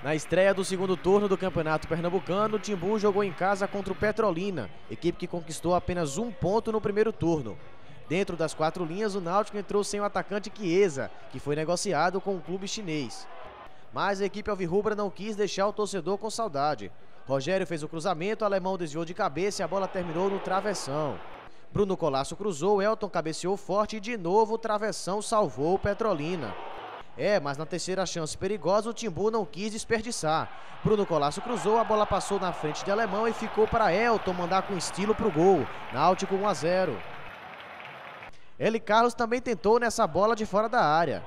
Na estreia do segundo turno do Campeonato Pernambucano, o Timbu jogou em casa contra o Petrolina, equipe que conquistou apenas um ponto no primeiro turno. Dentro das quatro linhas, o Náutico entrou sem o atacante Chiesa, que foi negociado com o clube chinês. Mas a equipe alvirrubra não quis deixar o torcedor com saudade. Rogério fez o cruzamento, o alemão desviou de cabeça e a bola terminou no travessão. Bruno Colasso cruzou, Elton cabeceou forte e de novo o travessão salvou o Petrolina. É, mas na terceira chance perigosa o Timbu não quis desperdiçar. Bruno Colasso cruzou, a bola passou na frente de Alemão e ficou para Elton mandar com estilo para o gol. Náutico 1 a 0. Eli Carlos também tentou nessa bola de fora da área.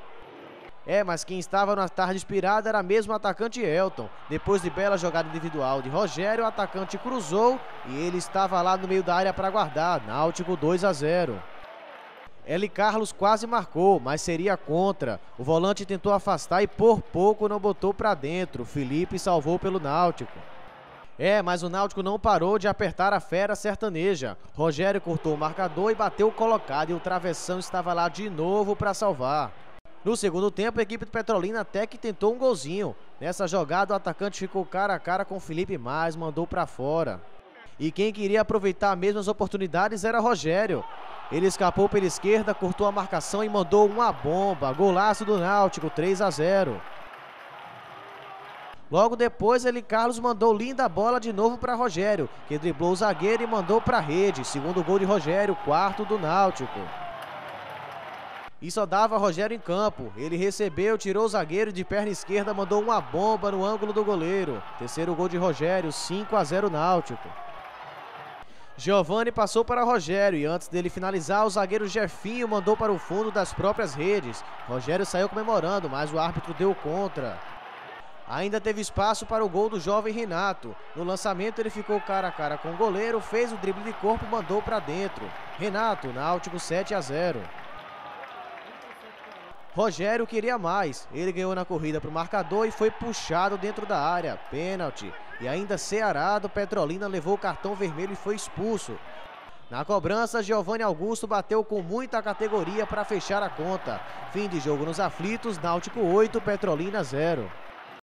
É, mas quem estava na tarde inspirada era mesmo o atacante Elton. Depois de bela jogada individual de Rogério, o atacante cruzou e ele estava lá no meio da área para guardar. Náutico 2 a 0. Eli Carlos quase marcou, mas seria contra. O volante tentou afastar e por pouco não botou para dentro. Felipe salvou pelo Náutico. É, mas o Náutico não parou de apertar a fera sertaneja. Rogério cortou o marcador e bateu o colocado e o travessão estava lá de novo para salvar. No segundo tempo, a equipe do Petrolina até que tentou um golzinho. Nessa jogada, o atacante ficou cara a cara com o Felipe mas mandou para fora. E quem queria aproveitar as mesmas oportunidades era Rogério. Ele escapou pela esquerda, cortou a marcação e mandou uma bomba. Golaço do Náutico, 3 a 0. Logo depois, ele Carlos mandou linda bola de novo para Rogério, que driblou o zagueiro e mandou para a rede. Segundo gol de Rogério, quarto do Náutico. E só dava Rogério em campo. Ele recebeu, tirou o zagueiro de perna esquerda, mandou uma bomba no ângulo do goleiro. Terceiro gol de Rogério, 5 a 0 Náutico. Giovani passou para Rogério e antes dele finalizar, o zagueiro Jefinho mandou para o fundo das próprias redes. Rogério saiu comemorando, mas o árbitro deu contra. Ainda teve espaço para o gol do jovem Renato. No lançamento ele ficou cara a cara com o goleiro, fez o drible de corpo e mandou para dentro. Renato, Náutico 7 a 0. Rogério queria mais. Ele ganhou na corrida para o marcador e foi puxado dentro da área. Pênalti. E ainda Ceará do Petrolina levou o cartão vermelho e foi expulso. Na cobrança, Giovanni Augusto bateu com muita categoria para fechar a conta. Fim de jogo nos aflitos, Náutico 8, Petrolina 0.